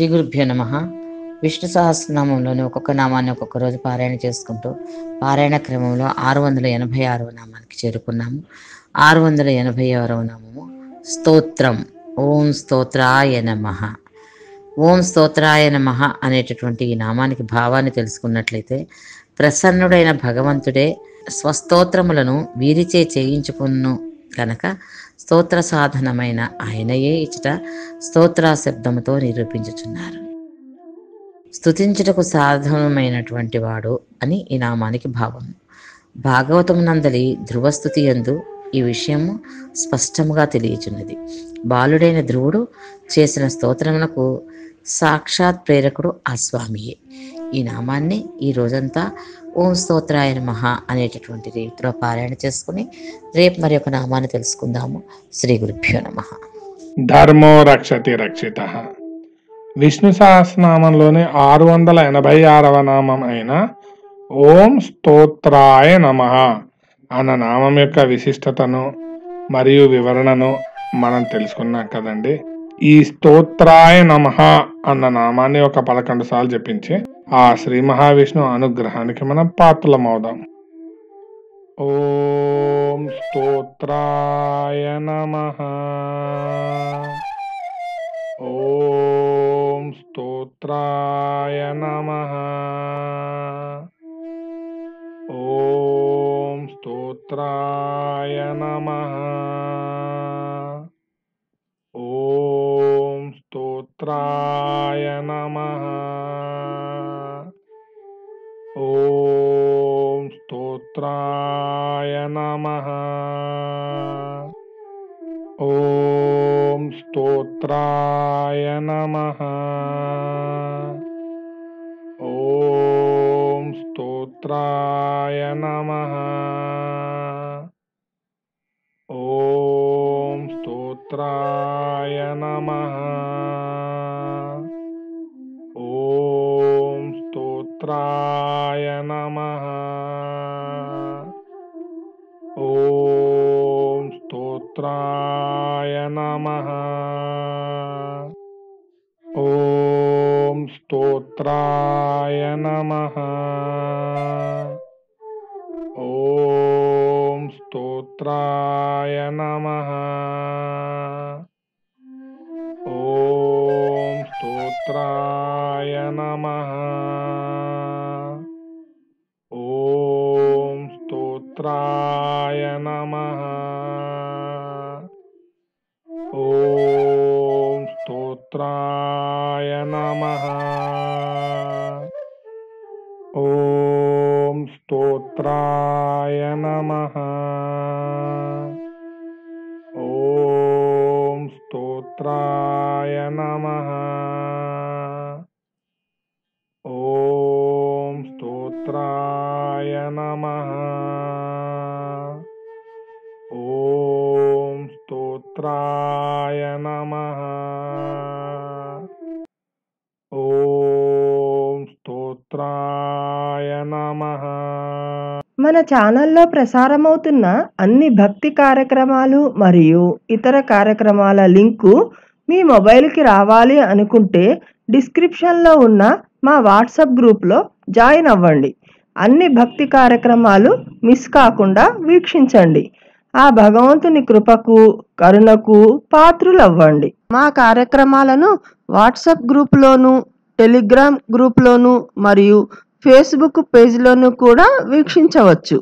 శ్రీ గురుభ్యో నమ. విష్ణు సహస్రనామంలోని ఒక్కొక్క నామాన్ని ఒక్కొక్క రోజు పారాయణ చేసుకుంటూ పారాయణ క్రమంలో ఆరు వందల ఎనభై ఆరవ నామానికి చేరుకున్నాము. ఆరు వందల ఎనభై ఆరవ నామము స్తోత్రం. ఓం స్తోత్రాయ నమ. ఓం స్తోత్రాయ నమ అనేటటువంటి ఈ నామానికి భావాన్ని తెలుసుకున్నట్లయితే ప్రసన్నుడైన భగవంతుడే స్వస్తోత్రములను వీరిచే చేయించుకును కనుక స్తోత్ర సాధనమైన ఆయనయే ఇచ్చట స్తోత్ర శబ్దముతో నిరూపించుచున్నారు. స్తుతించుటకు సాధనమైనటువంటి వాడు అని ఈ నామానికి భావం. భాగవతమునందలి ధ్రువస్థుతి యందు ఈ విషయము స్పష్టముగా తెలియచున్నది. బాలుడైన ధ్రువుడు చేసిన స్తోత్రమునకు సాక్షాత్ ప్రేరకుడు ఆ స్వామియే. ఈ నామాన్ని ఈ రోజంతా ఓం స్తోత్రాయ నమః అనేటటువంటి రీతిలో పారాయణ చేసుకుని రేపు మరి ఒక నామాన్ని తెలుసుకుందాము. శ్రీ గురుభ్యో నమ. ధర్మో రక్షతి రక్షిత. విష్ణు సహస్రనామంలోని ఆరు వందల ఎనభై ఆరవ నామం అయిన ఓం స్తోత్రాయ నమ అన్న నామం యొక్క విశిష్టతను మరియు వివరణను మనం తెలుసుకున్నాం కదండి. ఈ స్తోత్రాయ నమ అన్న నామాన్ని ఒక పదకొండు సార్లు చెప్పించి ఆ శ్రీ మహావిష్ణు అనుగ్రహానికి మనం పాత్రలమవుదాం. ఓం స్తోత్రాయ నమ. ఓం స్తోత్రాయ నమ. ఓం స్తోత్రాయ నమ. ఓం స్తోత్రాయ నమ. पुत्राय नमः। ॐ स्तोत्राय नमः। ॐ स्तोत्राय नमः। ॐ स्तोत्राय नमः। ॐ स्तोत्राय नमः। सूत्राय नमः। ॐ स्तोत्राय नमः। ॐ स्तोत्राय नमः। ॐ स्तोत्राय नमः। ॐ स्तोत्राय नमः। नक्षत्राय नमः ॐ स्तोत्राय नमः ॐ स्तोत्राय नमः ॐ स्तोत्राय नमः ॐ स्तोत्राय नमः ఓం స్తోత్రాయ నమ. మన ఛానల్లో ప్రసారమవుతున్న అన్ని భక్తి కార్యక్రమాలు మరియు ఇతర కార్యక్రమాల లింకు మీ మొబైల్కి రావాలి అనుకుంటే డిస్క్రిప్షన్లో ఉన్న మా వాట్సాప్ గ్రూప్లో జాయిన్ అవ్వండి. అన్ని భక్తి కార్యక్రమాలు మిస్ కాకుండా వీక్షించండి. ఆ భగవంతుని కృపకు కరుణకు పాత్రులవ్వండి. మా కార్యక్రమాలను వాట్సాప్ గ్రూప్లోను టెలిగ్రామ్ గ్రూప్లోను మరియు ఫేస్బుక్ పేజ్లోను కూడా వీక్షించవచ్చు.